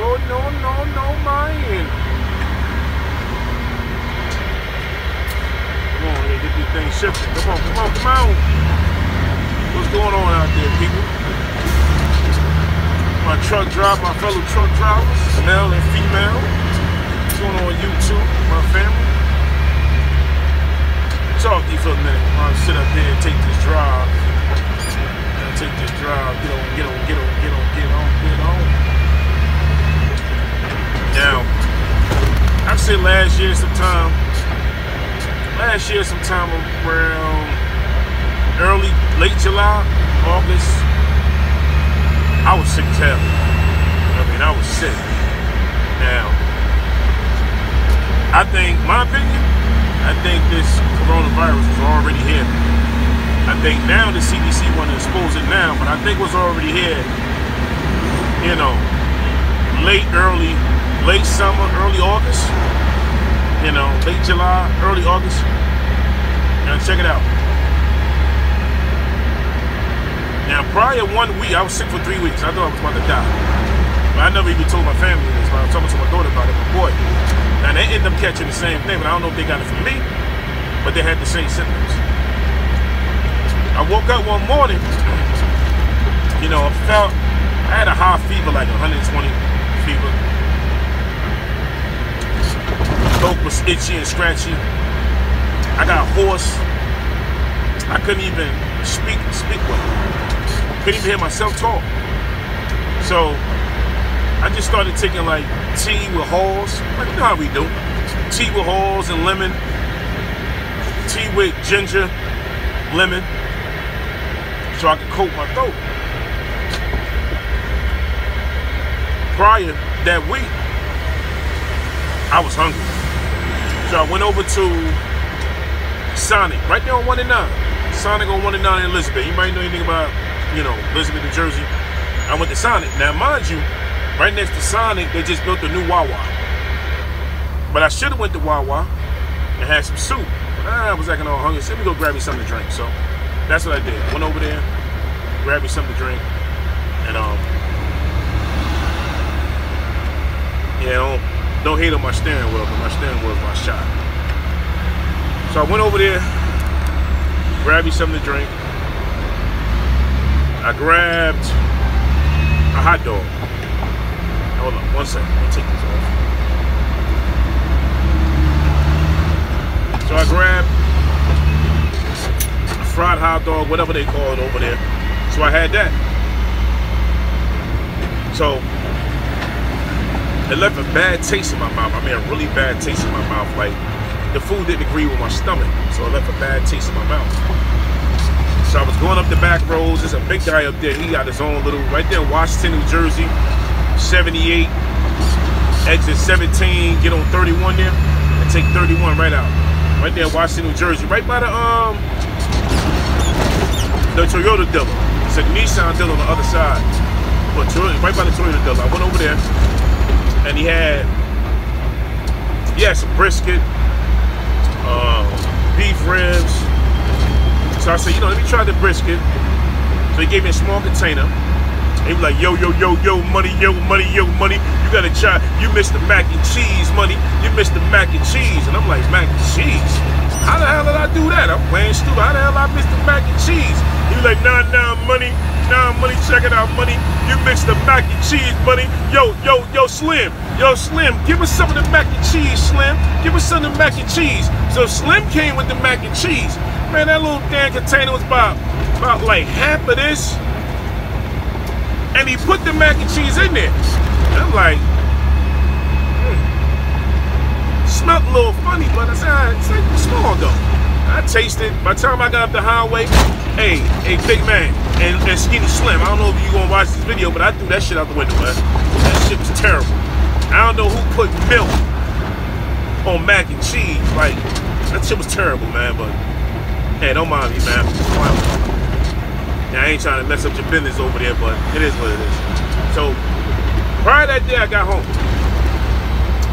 Oh, no, no, no, man. Come on, let's get this thing shifting. Come on, come on, come on. What's going on out there, people? My truck driver, my fellow truck drivers, male and female. What's going on YouTube, my family? Last year sometime around early, late July, August, I was sick as hell. I mean, I was sick. Now, I think, my opinion, I think this coronavirus was already here. I think now the CDC want to expose it now, but I think it was already here. You know, late, early, late summer, early August. You know, late July, early August. Now check it out. Now prior one week, I was sick for three weeks. I thought I was about to die. But I never even told my family this, but I was talking to my daughter about it. But boy, and they ended up catching the same thing, but I don't know if they got it from me, but they had the same symptoms. I woke up one morning, you know, I felt, I had a high fever, like 120 fever. Throat was itchy and scratchy. I got hoarse. I couldn't even speak, speak well. Couldn't even hear myself talk. So I just started taking like tea with halls. Like you know how we do. Tea with halls and lemon. Tea with ginger, lemon. So I could coat my throat. Prior that week, I was hungry. So I went over to Sonic, right there on 1 and 9. Sonic on 1 and 9 in Elizabeth. You might know anything about, you know, Elizabeth, New Jersey. I went to Sonic. Now, mind you, right next to Sonic, they just built a new Wawa. But I should have went to Wawa and had some soup. I was acting all hungry. So let me go grab me something to drink. So that's what I did. Went over there, grabbed me something to drink, and um, yeah, don't, don't hate on my steering wheel, but my steering wheel is my shot. So I went over there, grabbed me something to drink. I grabbed a hot dog. Hold on, one second. Let me take this off. So I grabbed a fried hot dog, whatever they call it over there. So I had that. So it left a bad taste in my mouth. I mean, a really bad taste in my mouth. Like the food didn't agree with my stomach, so it left a bad taste in my mouth. So I was going up the back roads. There's a big guy up there. He got his own little right there Washington, New Jersey, 78, exit 17, get on 31 there, and take 31 right out. Right there Washington, New Jersey, right by the um the Toyota dealer. It's a Nissan dealer on the other side. But right by the Toyota dealer. I went over there and he had had some brisket, uh, beef ribs. So I said, you know, let me try the brisket. So he gave me a small container. He was like, yo, yo, yo, yo, money, yo, money, yo, money. You gotta try. You missed the mac and cheese, money. You missed the mac and cheese. And I'm like, mac and cheese? How the hell did I do that? I'm playing stupid. How the hell I missed the mac and cheese? Was like, nah, nah, money. Nah, money, check it out, money. You mix the mac and cheese, buddy. Yo, yo, yo, Slim. Yo, Slim, give us some of the mac and cheese, Slim. Give us some of the mac and cheese. So Slim came with the mac and cheese. Man, that little damn container was about, about like half of this. And he put the mac and cheese in there. I'm like, hmm. A little funny, but I said, it's like small though. I tasted. By the time I got up the highway, hey, hey, big man, and, and skinny slim. I don't know if you gonna watch this video, but I threw that shit out the window, man. That shit was terrible. I don't know who put milk on mac and cheese. Like that shit was terrible, man. But hey, don't mind me, man. Now, I ain't trying to mess up your business over there, but it is what it is. So prior to that day, I got home.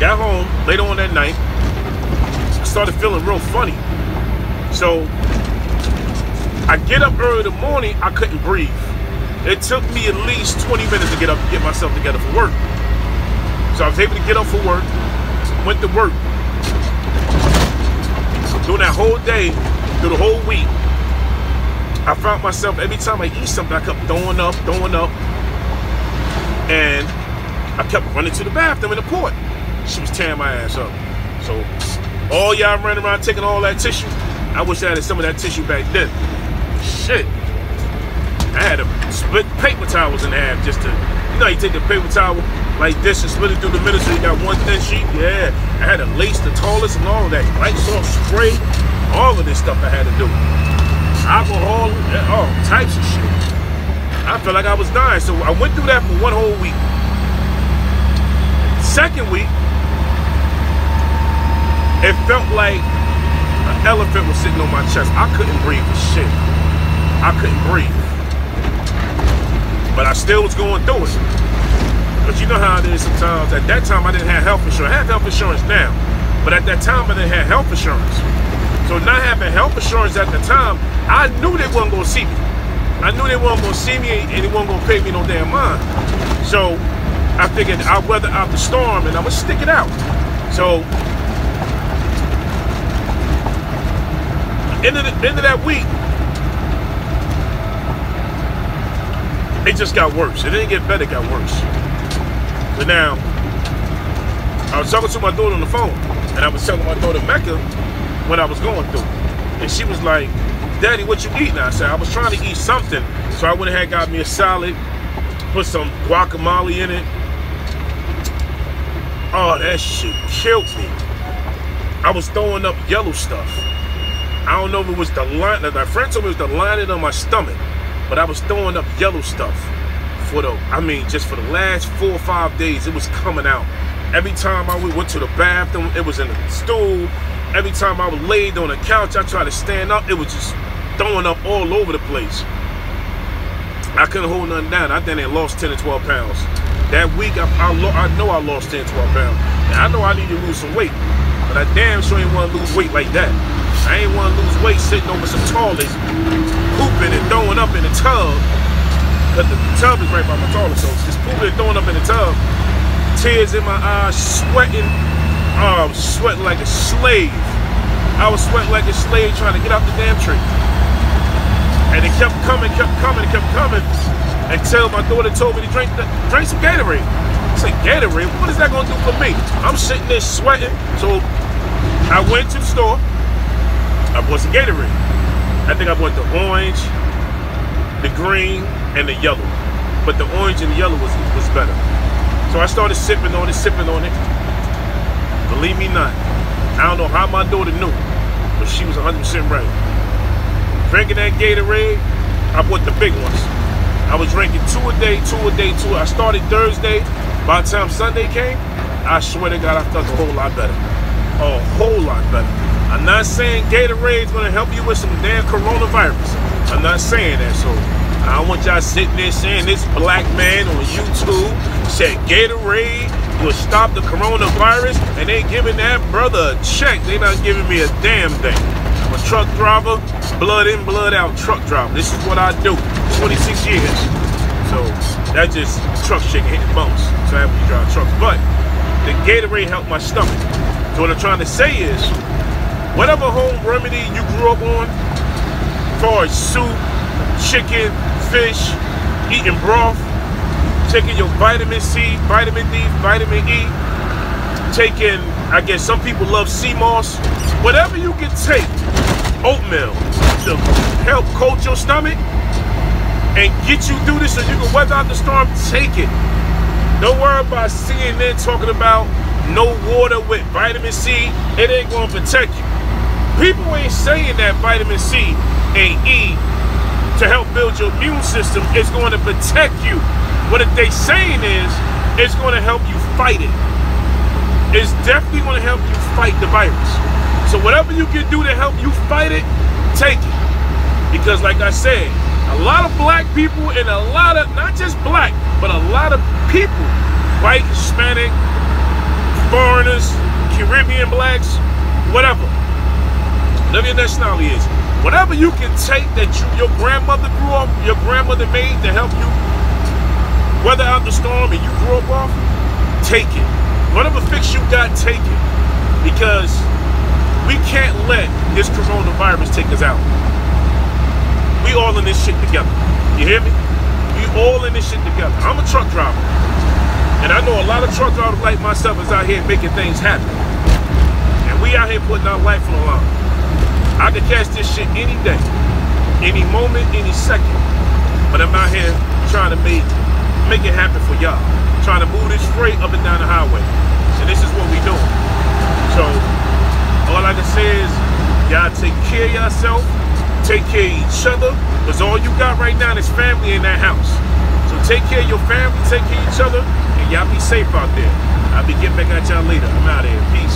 Got home later on that night. I started feeling real funny. So I get up early in the morning, I couldn't breathe. It took me at least 20 minutes to get up and get myself together for work. So I was able to get up for work, went to work. During that whole day, through the whole week, I found myself every time I eat something, I kept throwing up, throwing up. And I kept running to the bathroom in the port. She was tearing my ass up. So all y'all running around taking all that tissue. I wish I had some of that tissue back then. Shit. I had to split paper towels in half just to, you know, you take the paper towel like this and split it through the middle so you got one thin sheet. Yeah, I had to lace the tallest and all that. that. Lysol spray, all of this stuff I had to do. Alcohol, all types of shit. I felt like I was dying. So I went through that for one whole week. Second week, it felt like elephant was sitting on my chest. I couldn't breathe for shit. I couldn't breathe. But I still was going through it. But you know how it is sometimes. At that time, I didn't have health insurance. I have health insurance now. But at that time, I didn't have health insurance. So not having health insurance at the time, I knew they wasn't going to see me. I knew they weren't going to see me and they weren't going to pay me no damn mind. So I figured I'd weather out the storm and I'm going to stick it out. So end of the end of that week, it just got worse. It didn't get better, it got worse. But now, I was talking to my daughter on the phone, and I was telling my daughter Mecca what I was going through. And she was like, Daddy, what you eating? I said, I was trying to eat something. So I went ahead and got me a salad, put some guacamole in it. Oh, that shit killed me. I was throwing up yellow stuff. I don't know if it was the line. My friend told me it was the lining on my stomach, but I was throwing up yellow stuff for the. I mean, just for the last four or five days, it was coming out. Every time I went to the bathroom, it was in the stool. Every time I was laid on the couch, I tried to stand up, it was just throwing up all over the place. I couldn't hold nothing down. I then lost 10 or 12 pounds. That week, I, I, I know I lost 10, 12 pounds. And I know I need to lose some weight. But I damn sure ain't want to lose weight like that. I ain't want to lose weight sitting over some toilets, pooping and throwing up in the tub. Because the tub is right by my toilet, so just pooping and throwing up in the tub. Tears in my eyes, sweating. Oh, sweating like a slave. I was sweating like a slave trying to get out the damn tree. And it kept coming, kept coming, kept coming until my daughter told me to drink, the, drink some Gatorade. I said, Gatorade? What is that going to do for me? I'm sitting there sweating. So I went to the store. I bought some Gatorade. I think I bought the orange, the green, and the yellow. But the orange and the yellow was, was better. So I started sipping on it, sipping on it. Believe me not, I don't know how my daughter knew, but she was 100% right. Drinking that Gatorade, I bought the big ones. I was drinking two a day, two a day, two. I started Thursday. By the time Sunday came, I swear to God, I felt a whole lot better. A whole lot better. I'm not saying Gatorade's gonna help you with some damn coronavirus. I'm not saying that, so I don't want y'all sitting there saying this black man on YouTube said Gatorade will stop the coronavirus and they giving that brother a check. They not giving me a damn thing. I'm a truck driver, blood in, blood out truck driver. This is what I do. 26 years. So that just truck shaking, hitting bumps. So I have to drive trucks. But the Gatorade helped my stomach. So what I'm trying to say is whatever home remedy you grew up on, as far as soup, chicken, fish, eating broth, taking your vitamin C, vitamin D, vitamin E, taking, I guess some people love sea moss, whatever you can take, oatmeal, to help coat your stomach and get you through this so you can weather out the storm, take it. Don't worry about CNN talking about no water with vitamin C. It ain't to protect you. People ain't saying that vitamin C and E to help build your immune system is going to protect you. What they saying is it's going to help you fight it. It's definitely going to help you fight the virus. So whatever you can do to help you fight it, take it. Because like I said, a lot of black people and a lot of, not just black, but a lot of people, white, Hispanic, foreigners, Caribbean blacks, whatever, whatever your nationality is, whatever you can take that you, your grandmother grew up, your grandmother made to help you weather out the storm and you grew up off, take it. Whatever fix you got, take it. Because we can't let this coronavirus take us out. We all in this shit together. You hear me? We all in this shit together. I'm a truck driver. And I know a lot of truck drivers like myself is out here making things happen. And we out here putting our life on the line. I could catch this shit any day, any moment, any second. But I'm out here trying to make make it happen for y'all. Trying to move this freight up and down the highway. And this is what we doing. So all I can say is y'all take care of yourself, take care of each other, because all you got right now is family in that house. So take care of your family, take care of each other, and y'all be safe out there. I'll be getting back at y'all later. I'm out of here. Peace.